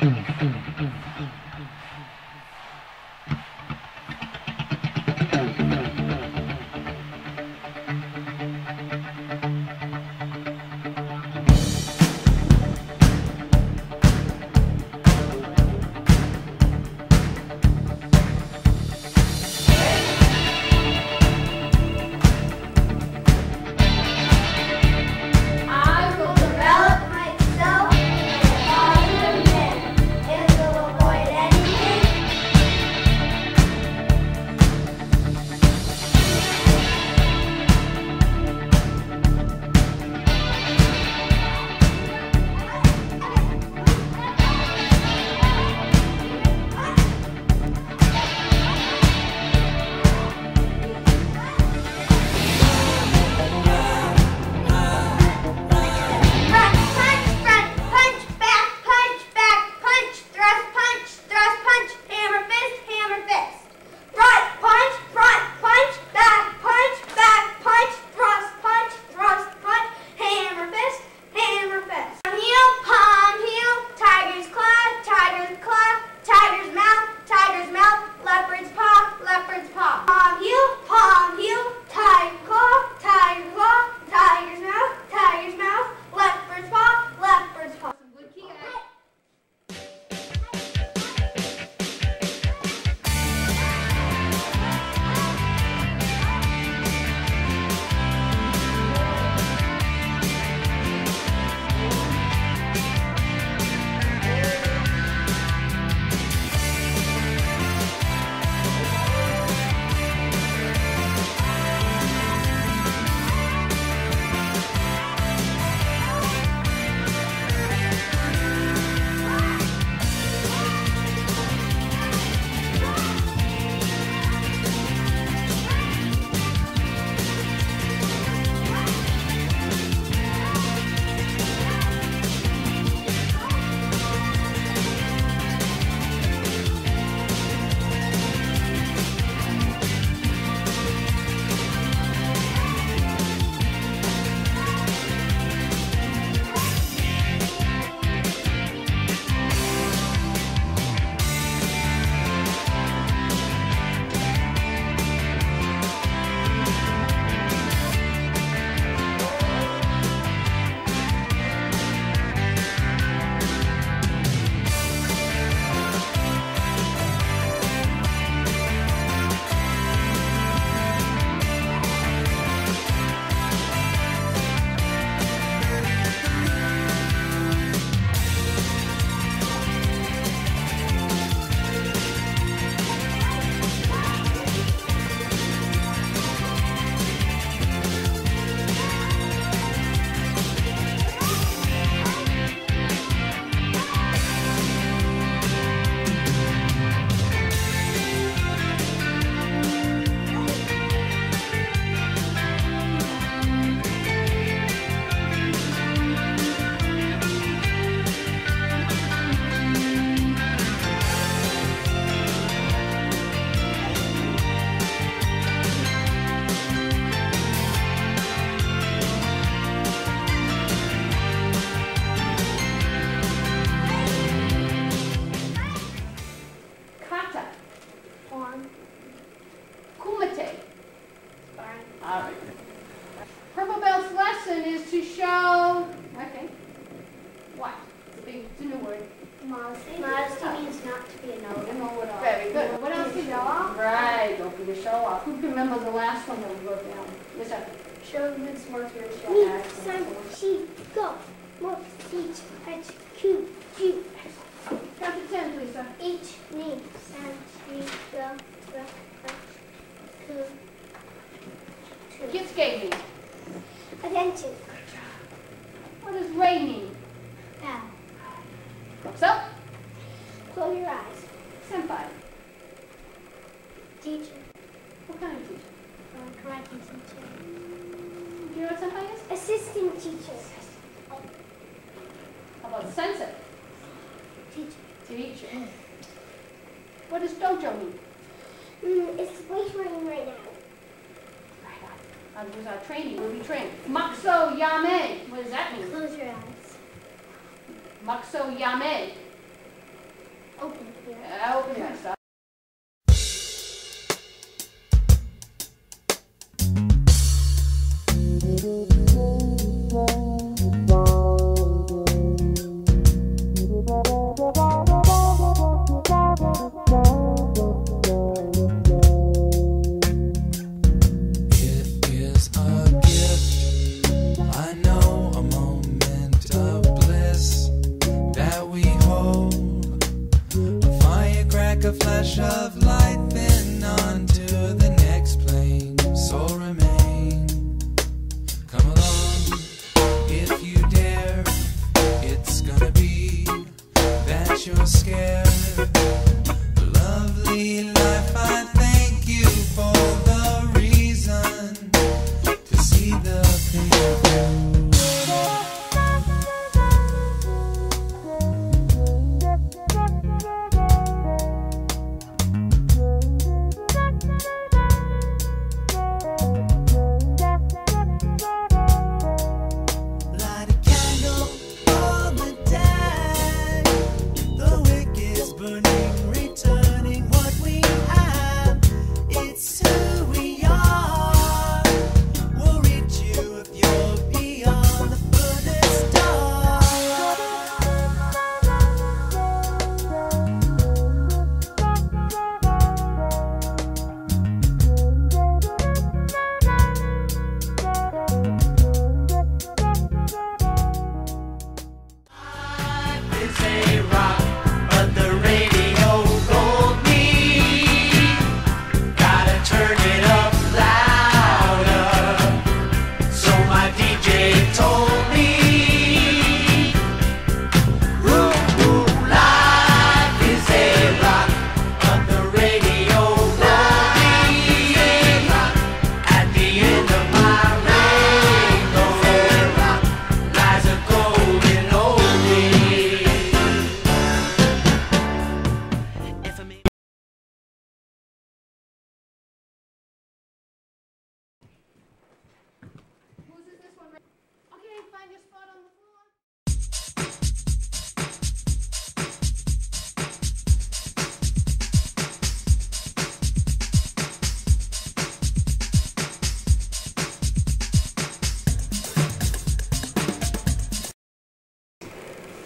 I 12. Who can remember the last one that we wrote down? Yes, sir. Show good smart to your sun, she, go, morph, teach, hatch, cube, cube. Count to 10, please, sir. Each, knee, sun, she, go, rock. You know what senpai is? Assistant teacher. How about sensei? Teacher. Teacher. What does dojo mean? Mm, it's the place we're in right now. Uh, was our training, where we train. Mokuso yame. What does that mean? Close your eyes. Mokuso yame. Open. Yeah, open your eyes. Pain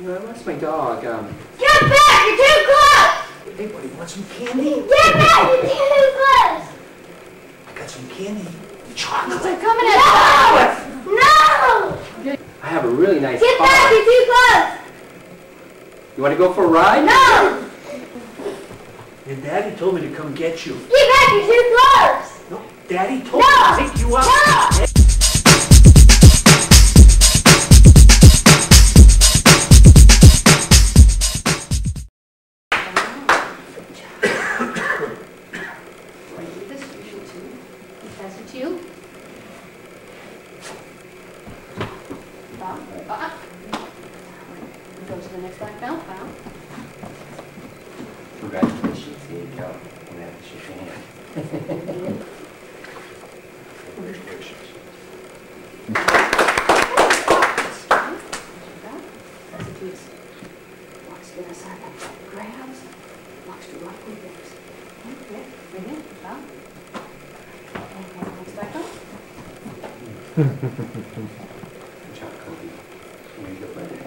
No, that's my dog. Um, Get back! You're too close! hey, buddy, want some candy? Get back! You're too close! I got some candy. Chocolate. They're coming at No! No! I have a really nice Get car. back! You're too close! You want to go for a ride? No! Your daddy told me to come get you. Get back! You're too close! No, daddy told No! me to pick you up. No! Bow, bow. Go to the next black belt, bow. Congratulations. Here you go. I'm gonna shake your hand. You. Walks to the side, grabs, walks to right with this. Okay, bring it, bow. And next back up. Good job, Cody. Here you go, buddy.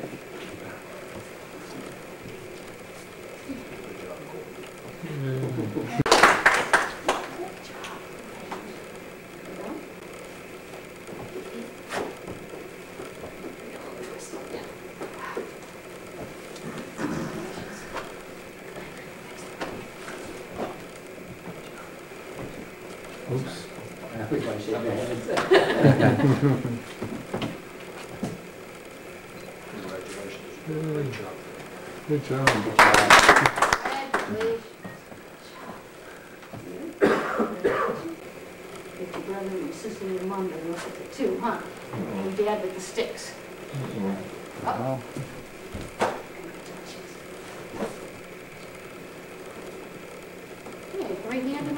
Oops. I was going to shake your hands. Good job. Good job. If your brother and your sister and your mom, they look at the two, huh? And dad with the sticks. Oh. Hey, right hand